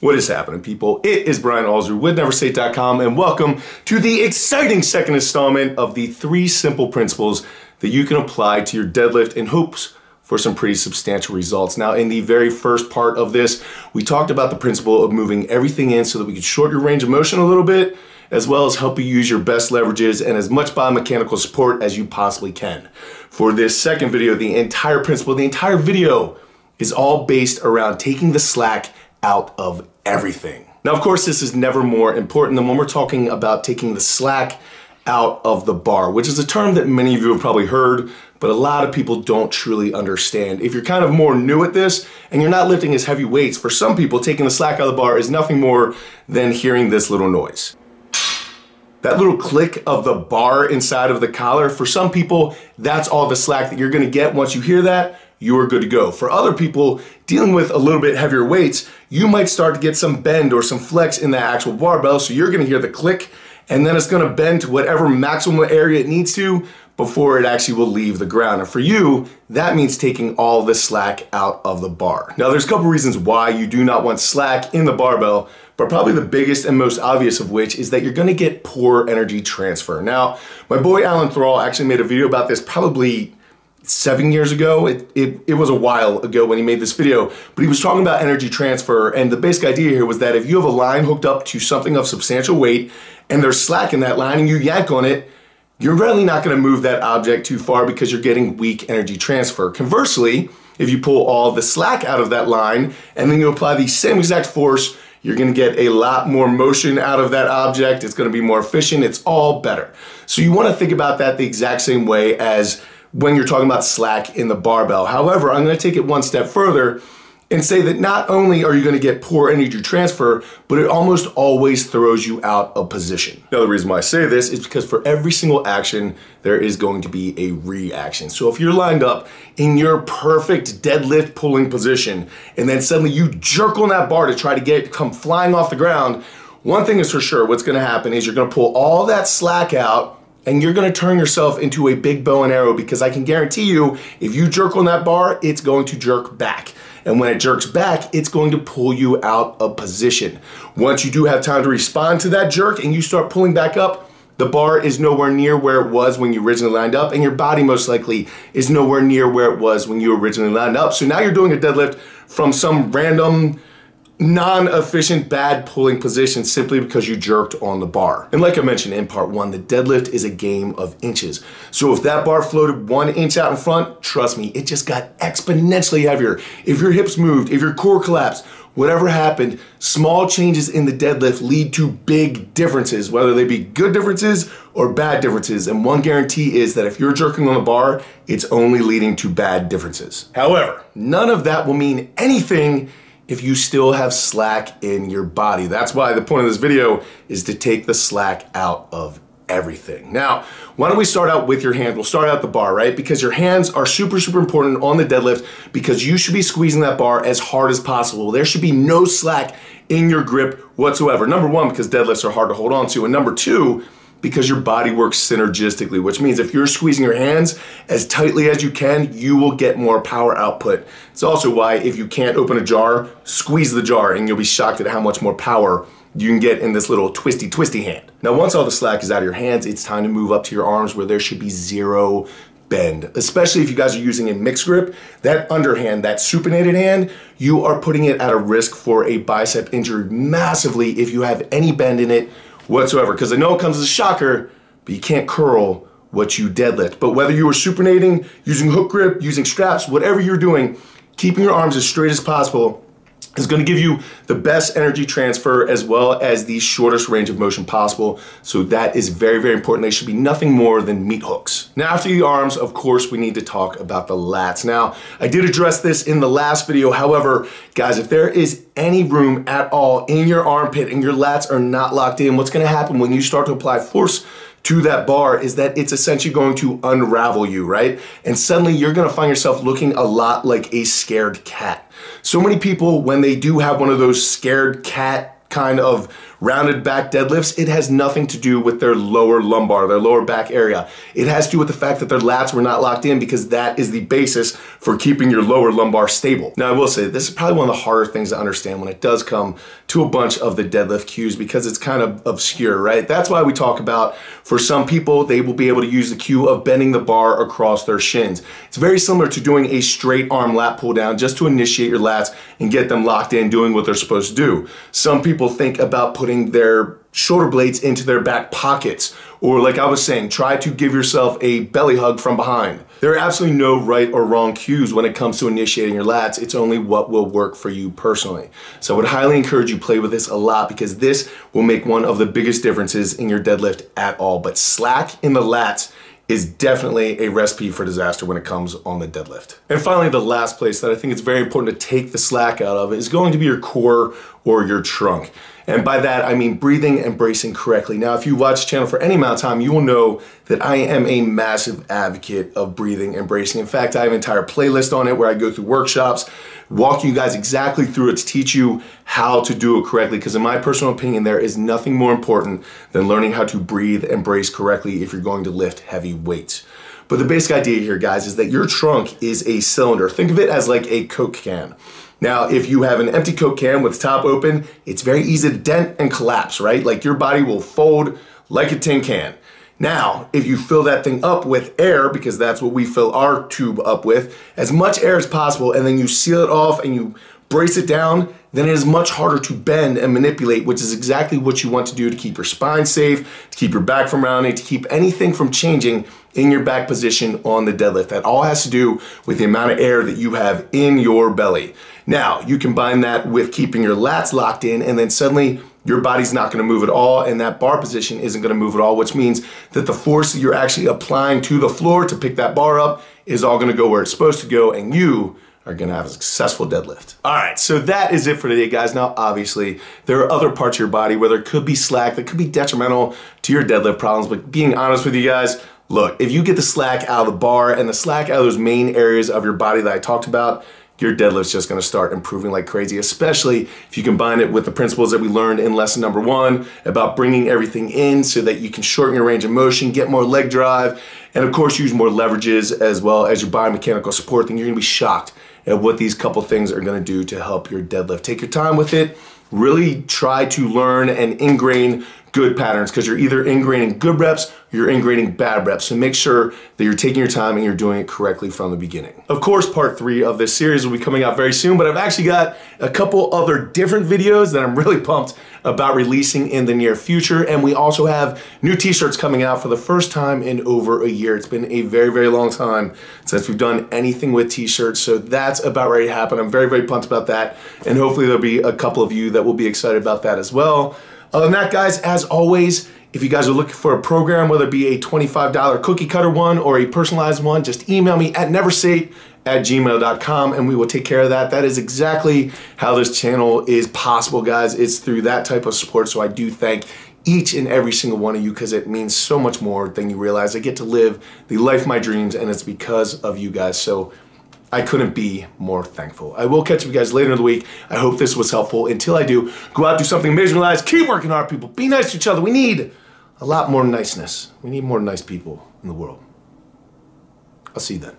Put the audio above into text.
What is happening, people? It is Brian Alsruhe with NEVERsate.com, and welcome to the exciting second installment of the three simple principles that you can apply to your deadlift in hopes for some pretty substantial results. Now, in the very first part of this, we talked about the principle of moving everything in so that we could shorten your range of motion a little bit, as well as help you use your best leverages and as much biomechanical support as you possibly can. For this second video, the entire principle, the entire video is all based around taking the slack out of everything. Now, of course, this is never more important than when we're talking about taking the slack out of the bar, which is a term that many of you have probably heard, but a lot of people don't truly understand. If you're kind of more new at this and you're not lifting as heavy weights, for some people, taking the slack out of the bar is nothing more than hearing this little noise. That little click of the bar inside of the collar, for some people, that's all the slack that you're gonna get once you hear that you are good to go. For other people dealing with a little bit heavier weights, you might start to get some bend or some flex in that actual barbell. So you're gonna hear the click and then it's gonna bend to whatever maximum area it needs to before it actually will leave the ground. And for you, that means taking all the slack out of the bar. Now there's a couple reasons why you do not want slack in the barbell, but probably the biggest and most obvious of which is that you're gonna get poor energy transfer. Now, my boy Alan Thrall actually made a video about this probably seven years ago. It, it, it was a while ago when he made this video, but he was talking about energy transfer. And the basic idea here was that if you have a line hooked up to something of substantial weight and there's slack in that line and you yank on it, you're really not gonna move that object too far because you're getting weak energy transfer. Conversely, if you pull all the slack out of that line and then you apply the same exact force, you're gonna get a lot more motion out of that object. It's gonna be more efficient. It's all better. So you wanna think about that the exact same way as when you're talking about slack in the barbell. However, I'm gonna take it one step further and say that not only are you gonna get poor energy transfer, but it almost always throws you out of position. Now, the reason why I say this is because for every single action, there is going to be a reaction. So if you're lined up in your perfect deadlift pulling position, and then suddenly you jerk on that bar to try to get it to come flying off the ground, one thing is for sure, what's gonna happen is you're gonna pull all that slack out and you're gonna turn yourself into a big bow and arrow because I can guarantee you, if you jerk on that bar, it's going to jerk back. And when it jerks back, it's going to pull you out of position. Once you do have time to respond to that jerk and you start pulling back up, the bar is nowhere near where it was when you originally lined up, and your body most likely is nowhere near where it was when you originally lined up. So now you're doing a deadlift from some random non-efficient bad pulling position simply because you jerked on the bar. And like I mentioned in part one, the deadlift is a game of inches. So if that bar floated one inch out in front, trust me, it just got exponentially heavier. If your hips moved, if your core collapsed, whatever happened, small changes in the deadlift lead to big differences, whether they be good differences or bad differences. And one guarantee is that if you're jerking on the bar, it's only leading to bad differences. However, none of that will mean anything if you still have slack in your body. That's why the point of this video is to take the slack out of everything. Now, why don't we start out with your hands? We'll start out the bar, right? Because your hands are super, super important on the deadlift because you should be squeezing that bar as hard as possible. There should be no slack in your grip whatsoever. Number one, because deadlifts are hard to hold on to. And number two, because your body works synergistically, which means if you're squeezing your hands as tightly as you can, you will get more power output. It's also why if you can't open a jar, squeeze the jar and you'll be shocked at how much more power you can get in this little twisty, twisty hand. Now, once all the slack is out of your hands, it's time to move up to your arms where there should be zero bend, especially if you guys are using a mixed grip. That underhand, that supinated hand, you are putting it at a risk for a bicep injury massively if you have any bend in it whatsoever. Because I know it comes as a shocker, but you can't curl what you deadlift. But whether you are supinating, using hook grip, using straps, whatever you're doing, keeping your arms as straight as possible is going to give you the best energy transfer as well as the shortest range of motion possible. So that is very, very important. They should be nothing more than meat hooks. Now after the arms, of course, we need to talk about the lats. Now, I did address this in the last video. However, guys, if there is any room at all in your armpit and your lats are not locked in, what's gonna happen when you start to apply force to that bar is that it's essentially going to unravel you, right? And suddenly you're gonna find yourself looking a lot like a scared cat. So many people, when they do have one of those scared cat kind of rounded back deadlifts, it has nothing to do with their lower lumbar, their lower back area. It has to do with the fact that their lats were not locked in because that is the basis for keeping your lower lumbar stable. Now, I will say this is probably one of the harder things to understand when it does come to a bunch of the deadlift cues because it's kind of obscure, right? That's why we talk about for some people, they will be able to use the cue of bending the bar across their shins. It's very similar to doing a straight arm lat pull down just to initiate your lats and get them locked in doing what they're supposed to do. Some people think about putting their shoulder blades into their back pockets. Or like I was saying, try to give yourself a belly hug from behind. There are absolutely no right or wrong cues when it comes to initiating your lats. It's only what will work for you personally. So I would highly encourage you play with this a lot because this will make one of the biggest differences in your deadlift at all. But slack in the lats is definitely a recipe for disaster when it comes on the deadlift. And finally, the last place that I think it's very important to take the slack out of is going to be your core or your trunk. And by that, I mean breathing and bracing correctly. Now, if you watch the channel for any amount of time, you will know that I am a massive advocate of breathing and bracing. In fact, I have an entire playlist on it where I go through workshops, walk you guys exactly through it to teach you how to do it correctly. Because in my personal opinion, there is nothing more important than learning how to breathe and brace correctly if you're going to lift heavy weights. But the basic idea here, guys, is that your trunk is a cylinder. Think of it as like a Coke can. Now, if you have an empty Coke can with top open, it's very easy to dent and collapse, right? Like your body will fold like a tin can. Now, if you fill that thing up with air, because that's what we fill our tube up with, as much air as possible, and then you seal it off and you brace it down, then it is much harder to bend and manipulate, which is exactly what you want to do to keep your spine safe, to keep your back from rounding, to keep anything from changing in your back position on the deadlift. That all has to do with the amount of air that you have in your belly. Now, you combine that with keeping your lats locked in, and then suddenly your body's not gonna move at all, and that bar position isn't gonna move at all, which means that the force that you're actually applying to the floor to pick that bar up is all gonna go where it's supposed to go, and you are gonna have a successful deadlift. All right, so that is it for today, guys. Now, obviously, there are other parts of your body where there could be slack that could be detrimental to your deadlift problems, but being honest with you guys, look, if you get the slack out of the bar and the slack out of those main areas of your body that I talked about, your deadlift's just gonna start improving like crazy, especially if you combine it with the principles that we learned in lesson number one about bringing everything in so that you can shorten your range of motion, get more leg drive, and of course use more leverages as well as your biomechanical support, then you're gonna be shocked at what these couple things are gonna do to help your deadlift. Take your time with it, really try to learn and ingrain good patterns because you're either ingraining good reps or you're ingraining bad reps. So make sure that you're taking your time and you're doing it correctly from the beginning. Of course, part three of this series will be coming out very soon, but I've actually got a couple other different videos that I'm really pumped about releasing in the near future. And we also have new t-shirts coming out for the first time in over a year. It's been a very, very long time since we've done anything with t-shirts. So that's about ready to happen. I'm very, very pumped about that. And hopefully there'll be a couple of you that will be excited about that as well. Other than that, guys, as always, if you guys are looking for a program, whether it be a $25 cookie cutter one or a personalized one, just email me at neversate at gmail.com and we will take care of that. That is exactly how this channel is possible, guys. It's through that type of support. So I do thank each and every single one of you because it means so much more than you realize. I get to live the life of my dreams and it's because of you guys. So I couldn't be more thankful. I will catch you guys later in the week. I hope this was helpful. Until I do, go out, do something amazing in. Keep working hard, people. Be nice to each other. We need a lot more niceness. We need more nice people in the world. I'll see you then.